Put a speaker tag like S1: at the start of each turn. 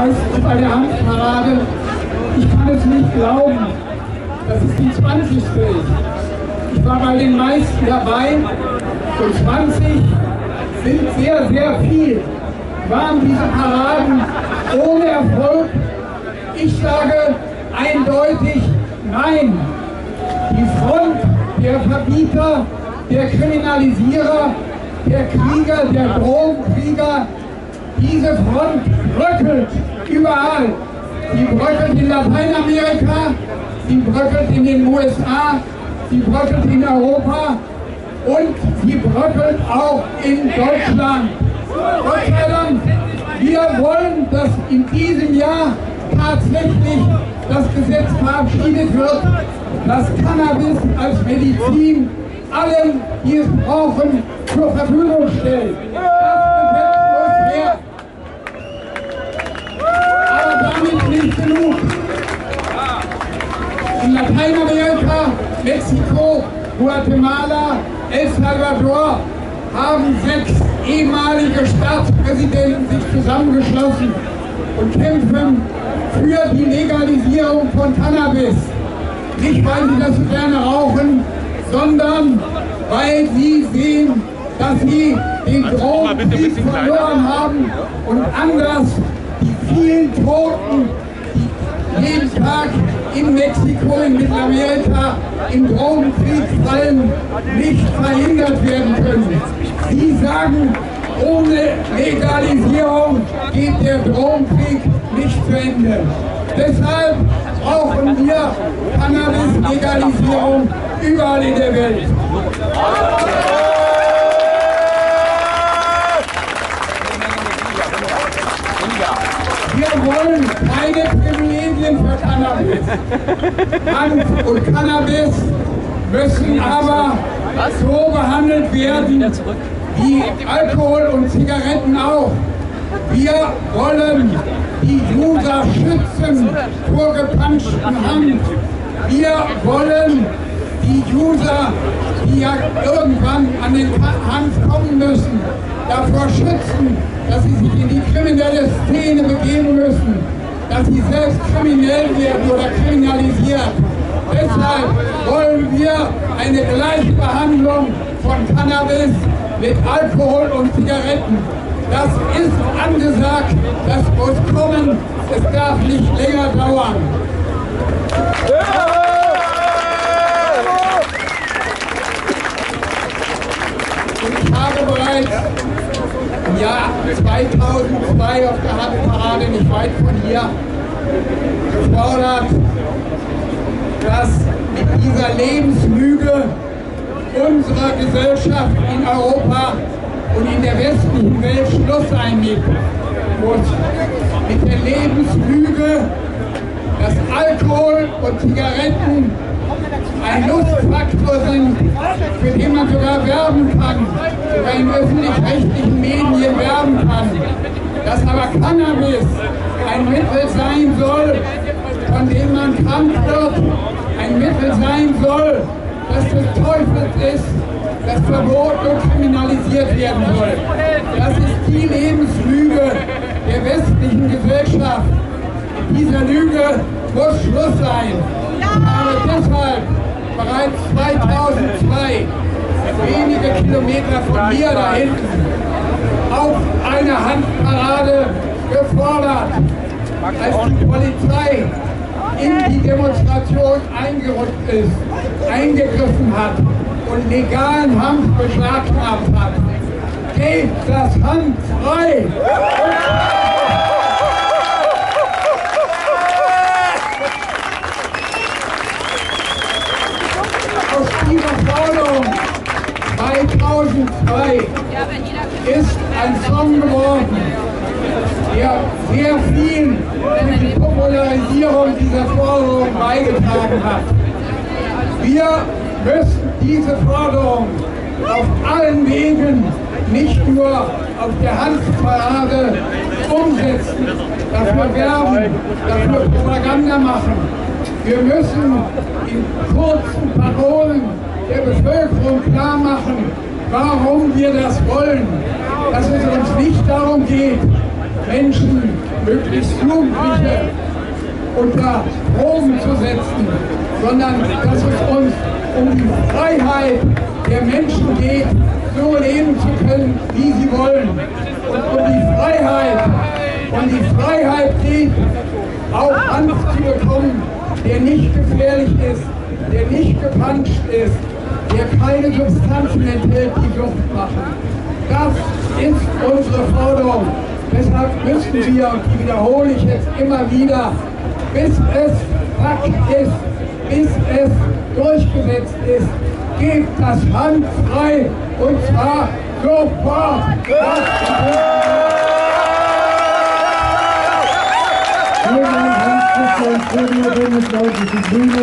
S1: heißt bei der Handparade, ich kann es nicht glauben, dass es die 20. ist. Ich war bei den meisten dabei und 20 sind sehr, sehr viel. Waren diese Paraden ohne Erfolg? Ich sage eindeutig nein. Die Front der Verbieter, der Kriminalisierer, der Krieger, der Drogenkrieger, diese Front bröckelt überall. Sie bröckelt in Lateinamerika, sie bröckelt in den USA, sie bröckelt in Europa und sie bröckelt auch in Deutschland. Gott sei Dank, wir wollen, dass in diesem Jahr tatsächlich das Gesetz verabschiedet wird, dass Cannabis als Medizin allen, die es brauchen, zur Verfügung stellt. Das Gesetz muss her. Aber damit nicht genug. In Lateinamerika, Mexiko, Guatemala, El Salvador haben sechs ehemalige Staatspräsidenten sich zusammengeschlossen und kämpfen für die Legalisierung von Cannabis. Nicht, weil sie das gerne rauchen, sondern weil sie sehen, dass sie den Drogenkrieg verloren haben und anders die vielen Toten, jeden Tag in Mexiko, in Mittelamerika im Drogenkrieg fallen, nicht verhindert werden können. Sie sagen, ohne Legalisierung geht der Drogenkrieg nicht zu Ende. Deshalb brauchen wir Cannabis-Legalisierung überall in der Welt. Wir wollen keine Privilegien für Cannabis. Hanf und Cannabis müssen aber so behandelt werden wie Alkohol und Zigaretten auch. Wir wollen die User schützen vor gepanschten Hand. Wir wollen die User, die ja irgendwann an den Hanf kommen müssen, davor schützen, dass sie sich in die kriminelle Szene begeben müssen, dass sie selbst kriminell werden oder kriminalisiert. Deshalb wollen wir eine gleiche Behandlung von Cannabis mit Alkohol und Zigaretten. Das ist angesagt, das muss kommen, es darf nicht länger dauern. Habe bereits im Jahr 2002 auf der Handparade nicht weit von hier. Gefordert, dass mit dieser Lebenslüge unserer Gesellschaft in Europa und in der westlichen Welt Schluss einnehmen muss. Mit der Lebenslüge, dass Alkohol und Zigaretten ein Lustfaktor sind, für den man sogar werben kann, in öffentlich-rechtlichen Medien werben kann. Dass aber Cannabis ein Mittel sein soll, von dem man krank wird, ein Mittel sein soll, das des Teufels ist, das verboten und kriminalisiert werden soll. Das ist die Lebenslüge der westlichen Gesellschaft. Mit dieser Lüge muss Schluss sein. Ich habe deshalb bereits 2002, wenige Kilometer von hier da hinten, auf eine Handparade gefordert, als die Polizei in die Demonstration eingerückt ist, eingegriffen hat und legalen Hanf beschlagnahmt hat. Gebt das Hanf frei! Aus dieser Forderung 2002 ein Song geworden, der sehr viel für die Popularisierung dieser Forderung beigetragen hat. Wir müssen diese Forderung auf allen Wegen nicht nur auf der Handparade umsetzen, dafür werben, dafür Propaganda machen. Wir müssen in kurzen Parolen der Bevölkerung klar machen, warum wir das wollen. Dass es uns nicht darum geht, Menschen möglichst Jugendliche unter Drogen zu setzen, sondern dass es uns um die Freiheit der Menschen geht, so leben zu können, wie sie wollen. Und um die Freiheit, um die Freiheit geht, auch Hanf zu bekommen, der nicht gefährlich ist, der nicht gepanscht ist, der keine Substanzen enthält, die Sucht machen. Das ist unsere Forderung. Deshalb müssen wir, und die wiederhole ich jetzt immer wieder, bis es Fakt ist, bis es durchgesetzt ist, gebt das Hand frei und zwar sofort.
S2: Vielen Dank.